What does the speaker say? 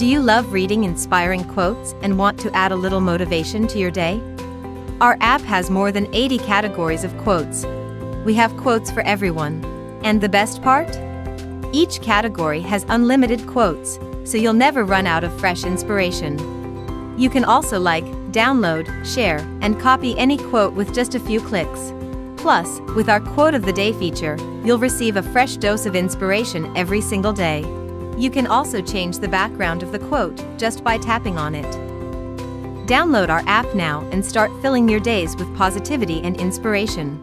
Do you love reading inspiring quotes and want to add a little motivation to your day? Our app has more than 80 categories of quotes. We have quotes for everyone. And the best part? Each category has unlimited quotes, so you'll never run out of fresh inspiration. You can also like, download, share, and copy any quote with just a few clicks. Plus, with our Quote of the Day feature, you'll receive a fresh dose of inspiration every single day. You can also change the background of the quote just by tapping on it. Download our app now and start filling your days with positivity and inspiration.